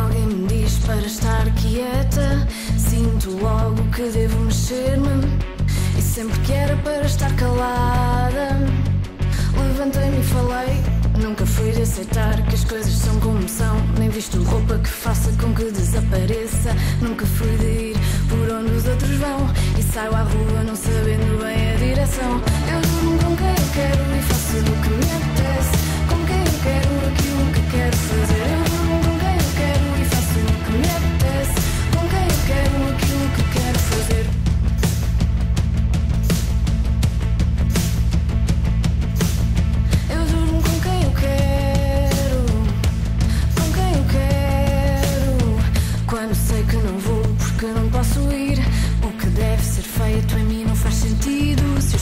Alguém me diz para estar quieta. Sinto logo que devo mexer-me. E sempre que era para estar calada, levantei-me e falei. Nunca fui de aceitar que as coisas são como são. Nem visto roupa que faça com que desapareça. Nunca fui de ir por onde os outros vão. E saio à rua não sabendo bem a direção. Eu durmo com quem eu quero e faço do que me apetece. Com quem eu quero aquilo que quero fazer. deve ser feito em mim não faz sentido. Se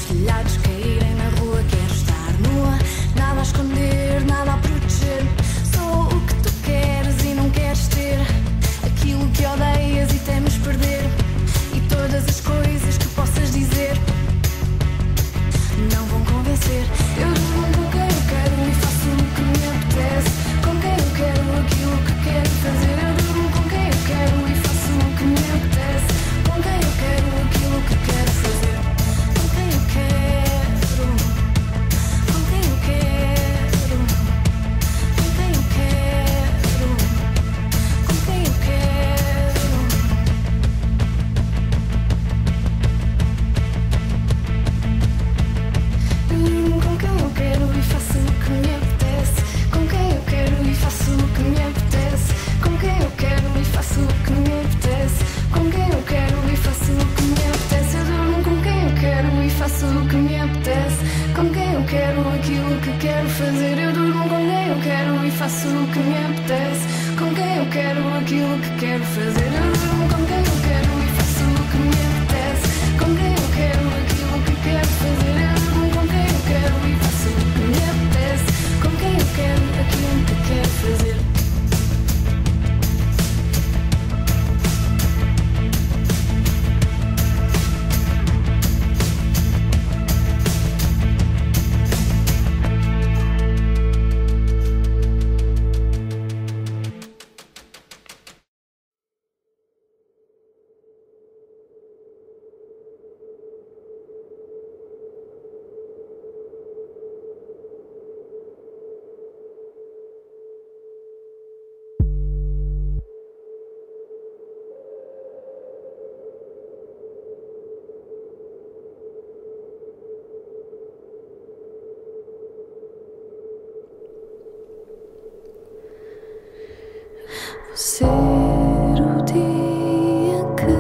ser o dia que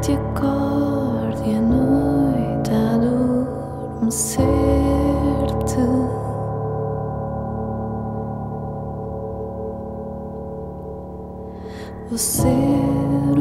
te acorde à noite a adormecer-te. Ou ser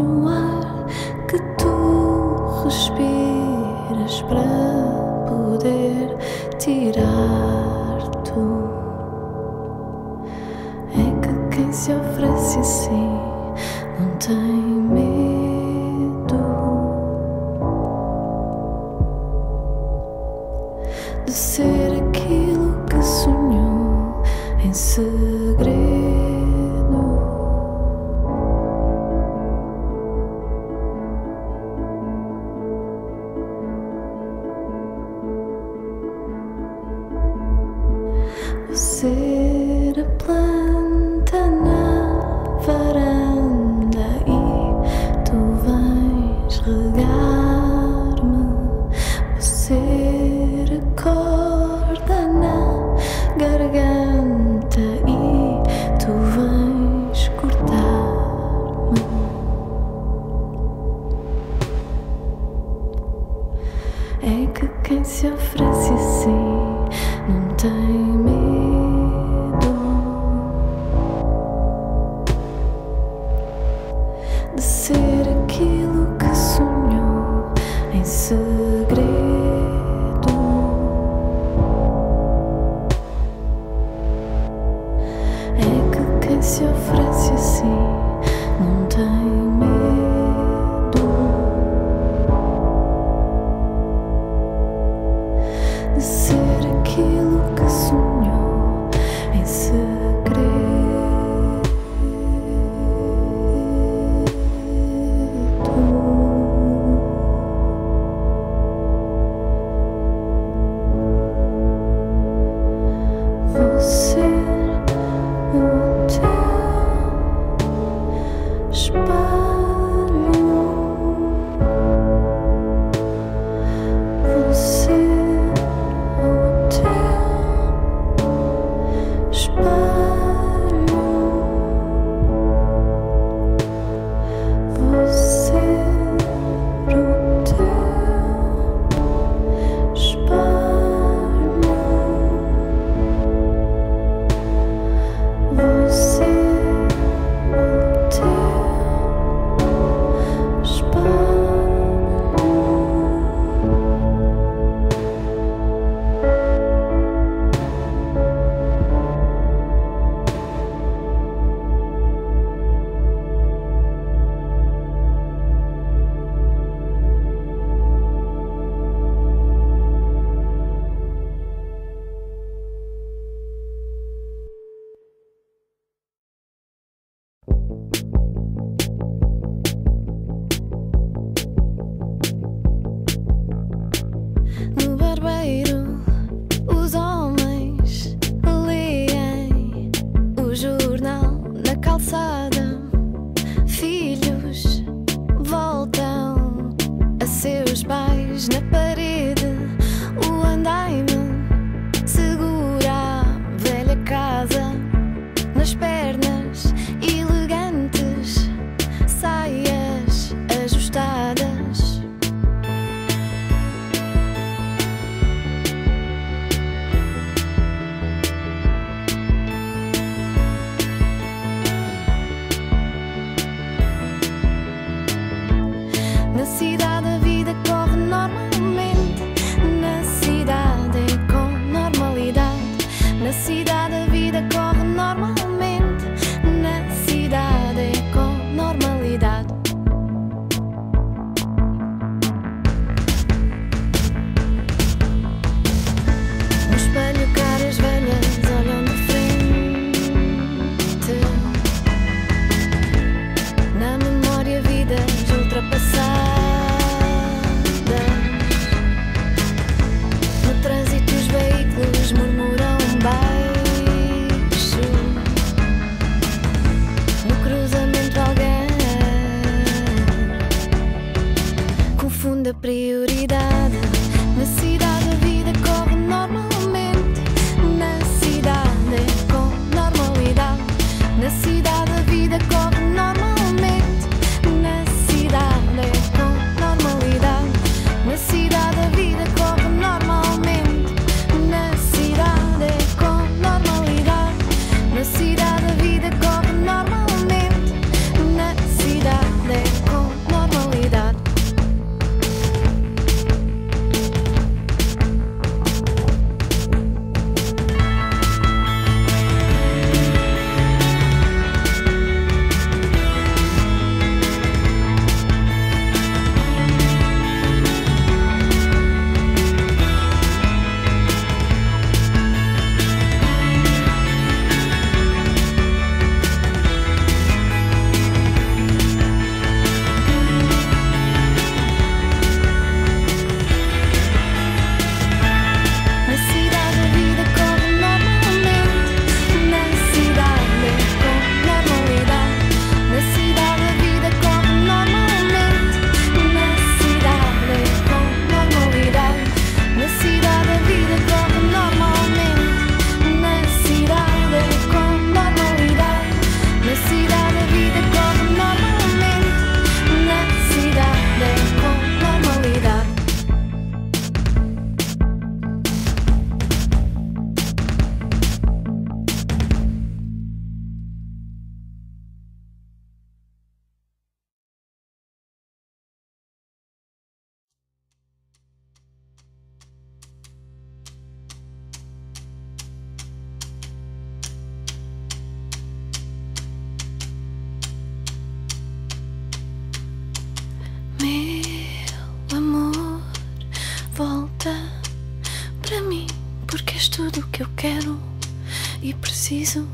preciso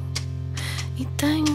e tenho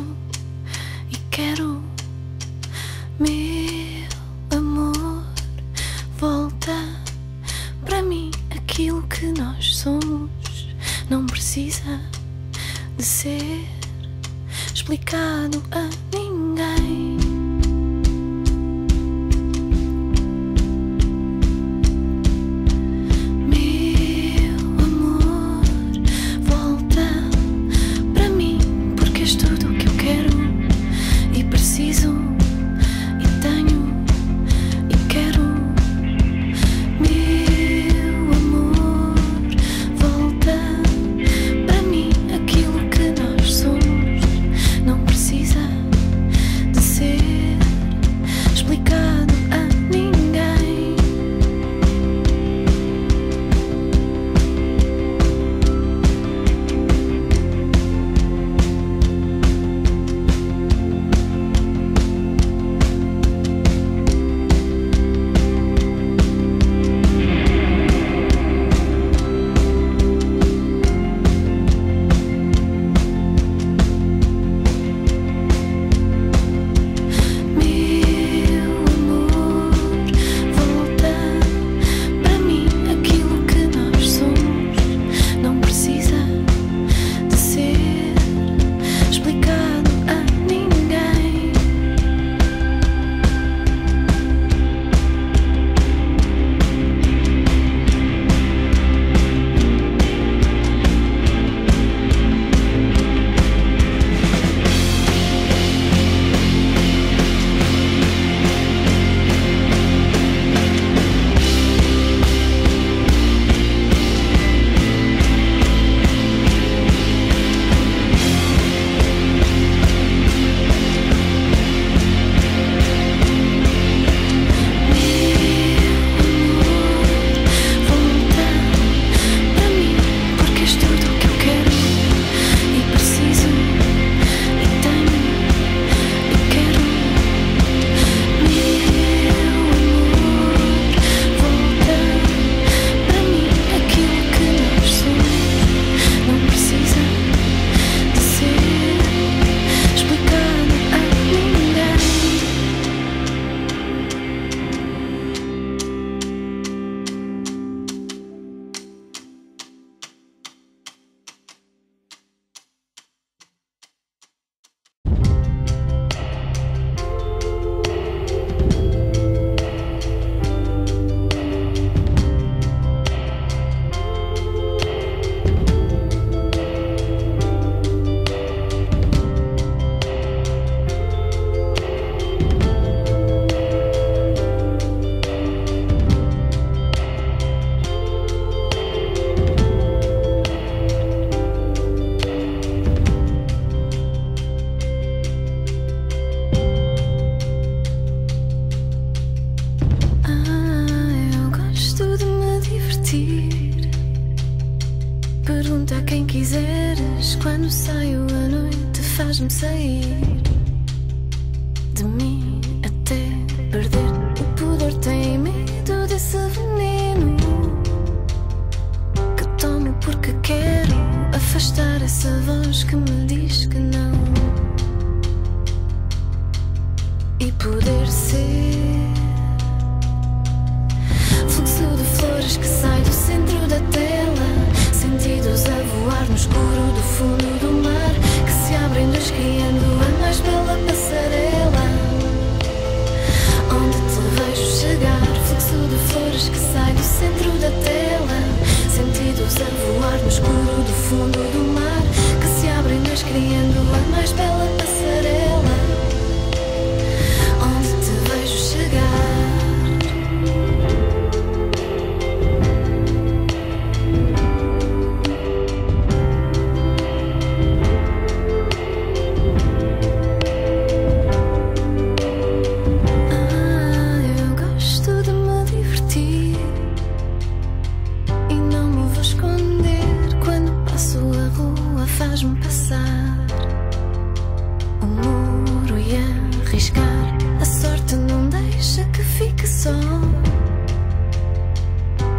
sorte não deixa que fique só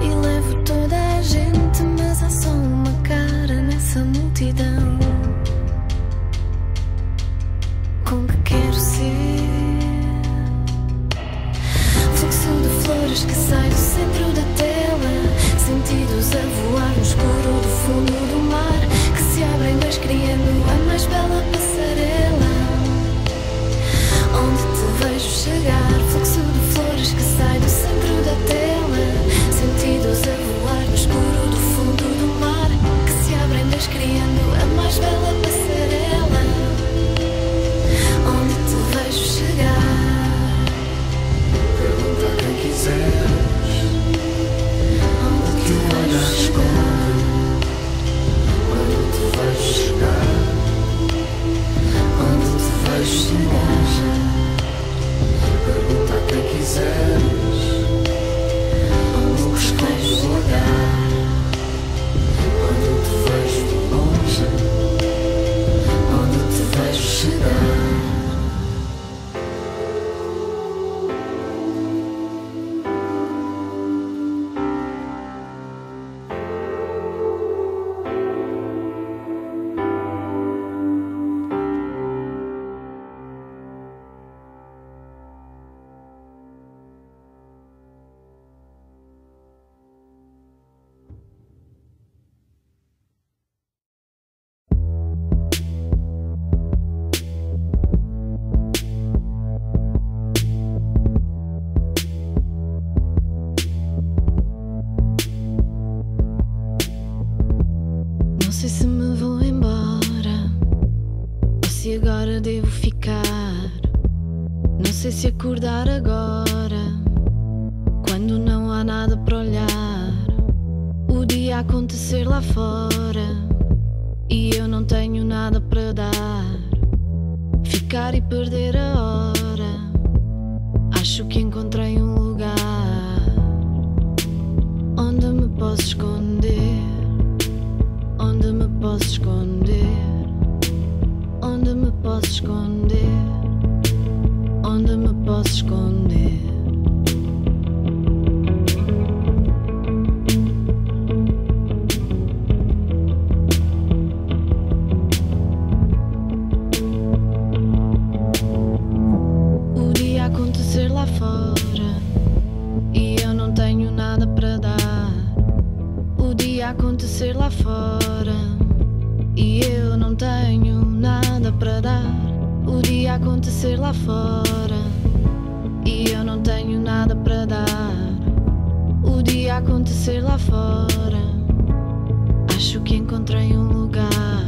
e levo toda a gente, mas há só uma cara nessa multidão com que quero ser. Fluxo de flores que sai do centro da tela, sentidos a voar no escuro do fundo do mar, que se abrem dois criando a mais bela passarela. Vejo chegar, fluxo de flores que sai do centro da tela, sentidos a voar no escuro do fundo do mar, que se abrem dois criando a mais bela passarela. Onde te vejo chegar. Pergunta quem quiseres Onde te vejo esconde quando te vejo chegar. Onde te vejo chegar. Quem quiseres se acordar agora quando não há nada para olhar. O dia acontecer lá fora e eu não tenho nada para dar. Ficar e perder a hora. Acho que encontrei um lugar onde me posso esconder. Onde me posso esconder? Onde me posso esconder? Posso esconder? O dia acontecer lá fora e eu não tenho nada para dar. O dia acontecer lá fora e eu não tenho nada para dar. O dia acontecer lá fora para dar. O dia acontecer lá fora, acho que encontrei um lugar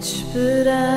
de esperar